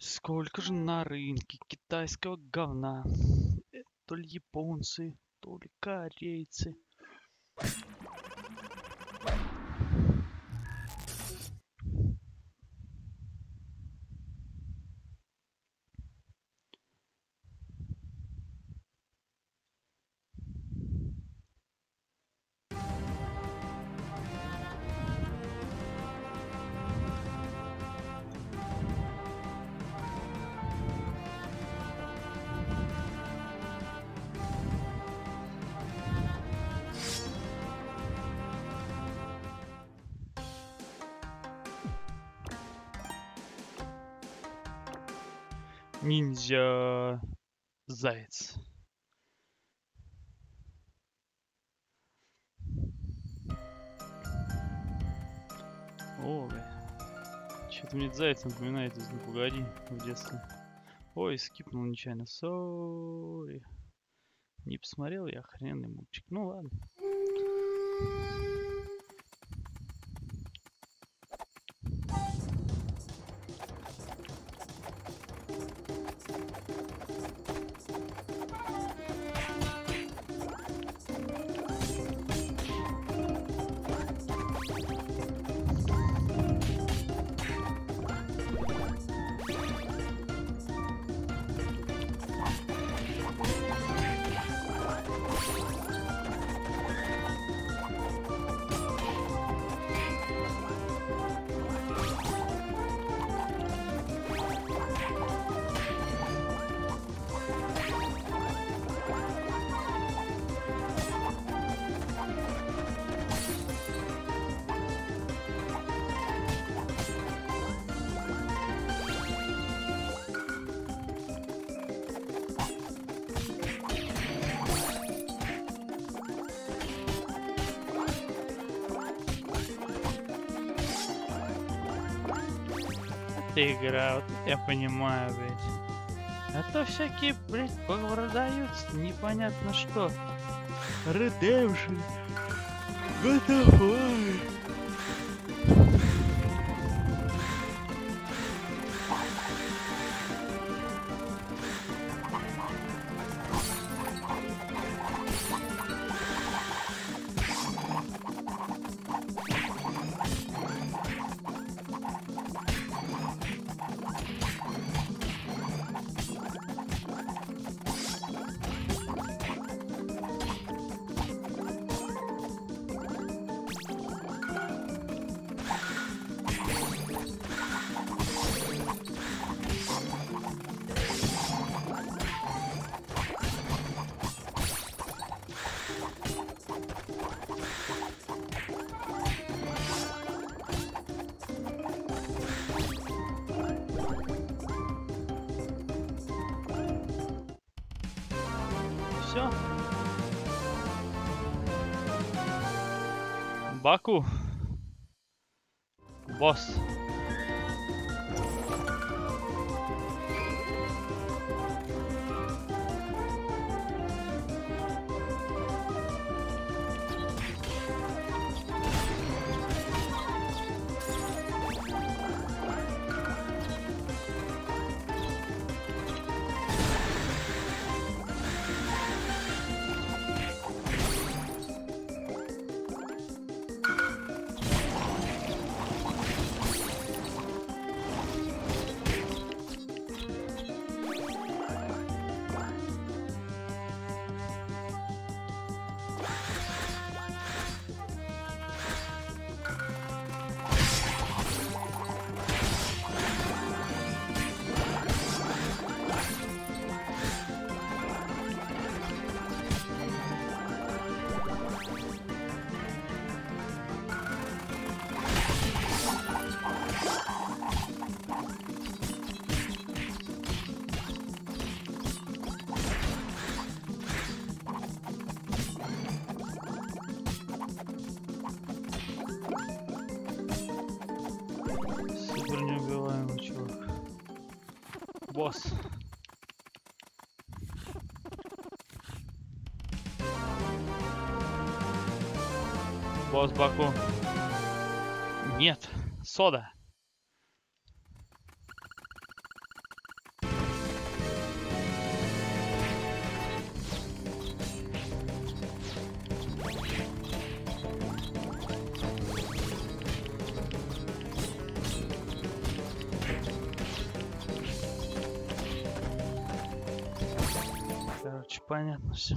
Сколько же на рынке китайского говна. Э, То ли японцы, то ли корейцы. Ниндзя заяц. О. Что-то мне заяц напоминает из «Ну погоди» в детстве. Ой, скипнул нечаянно. Сори. Не посмотрел я охрененный мультик. Ну ладно. Эта игра, вот я понимаю, блядь. А то всякие, блядь, продаются непонятно что. Redemption. God of War. Все. Баку. Босс. Супер Босс. Босс Баку. Нет, сода. Понятно все.